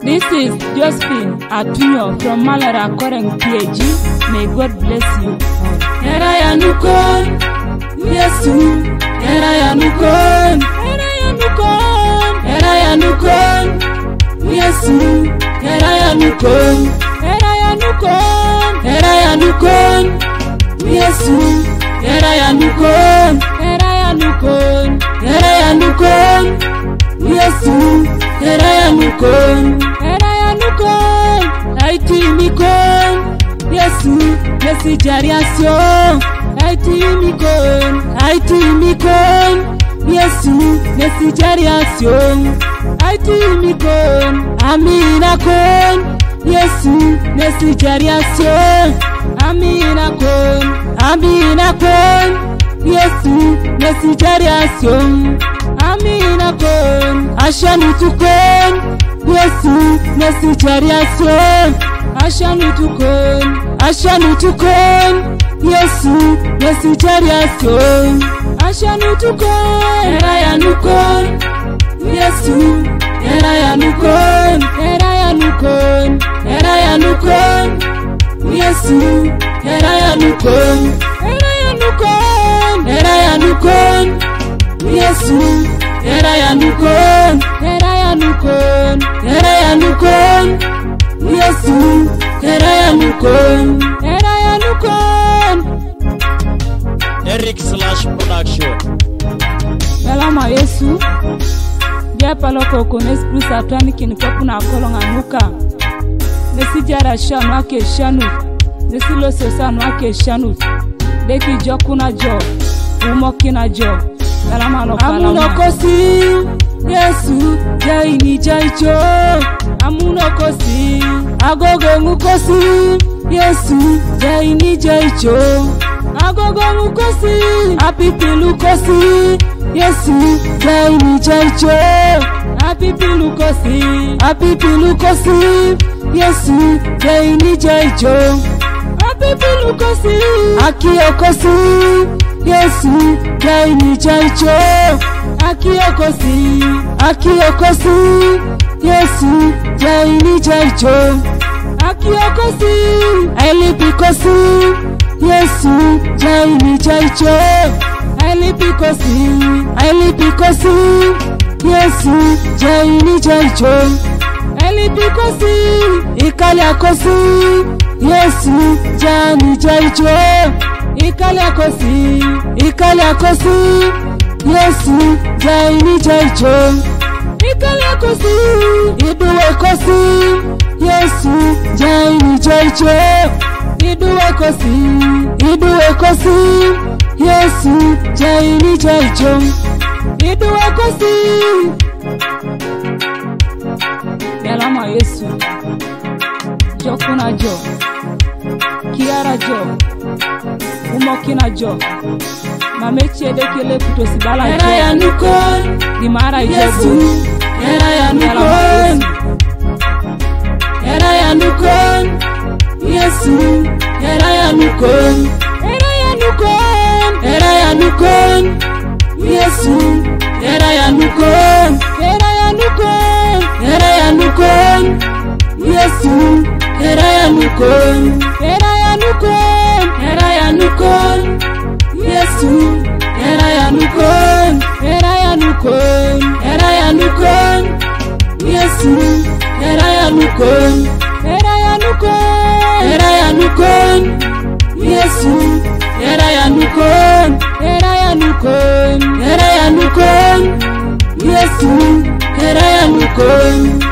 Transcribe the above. This is Josephine Atunyo from Malara Koreng PAG. May God bless you. Era ya nukon, Yesu. Era ya nukon, era ya nukon, era ya nukon, Yesu. Era ya nukon, era ya nukon, era ya nukon, Yesu. Era ya nukon, era ya nukon, era ya nukon, Yesu. ya ya erayanukon erayyanukon aitimikon yesu nesijariasio aitimikon aitimikon yesu nesijariasio aitimikon kon, yesu nesijariasio aminakon kon. yesu nesijariasio. again. Asha nitukon Yesu, Yesu Jariason. Ashani to come. Ashani to come. Yesu, Yesu Jariason. Asha nitukon come. ya nukon Yesu, era yanukon. Era yanukon. Era nukon Yesu, era yanukon. Era yanukon. Era nukon Yesu. Tera ya nukon, tera ya ya Yesu, tera ya nukon, tera ya nukon. Eric slash production. Salama Yesu. Diapaloko kones plus kinikopu na shanu ake shanu. ake shanu. Deki jo kuna jo. Umo kina jo. amúnakọ́sí Jésù jẹ́ ìníjà ijó amúnakọ́sí agogo ńkọ́sí Jésù jẹ́ ìníjà ijó agogo ńkọ́sí apipilu kọ́sí Jésù jẹ́ ìníjà ijó apipilu kọ́sí apipilu kọ́sí Jésù jẹ́ ìníjà ijó apipilu kọ́sí akíyọ kọ́sí. Yesu lainicha icho akiokosi akiokosi Yesu lainicha icho akiokosi elipikosi Yesu lainicha icho elipikosi elipikosi Yesu lainicha icho elipikosi ikali akosi Yesu lainicha icho ìkálẹ̀ kò sí ìkálẹ̀ kò sí Jésù jẹ ìníjẹ ìjọ. ìkálẹ̀ kò sí ìdúró kò sí Jésù jẹ ìníjẹ ìjọ. ìdúró kò sí ìdúró kò sí Jésù jẹ ìníjẹ ìjọ. ìdúró kò sí. yàrá mọ̀ Jésù jọkúnnájọ kíárajọ. umokina jo mamechede kele kutosibala era ya nukon dimara ijobu era ya nukon era ya nukon yesu era ya nukon era ya nukon era ya nukon yesu era ya nukon era ya nukon era ya nukon yesu era ya nukon era Yesu era yanukon era yanukon era yanukon Yesu era yanukon era yanukon era yanukon Yesu era yanukon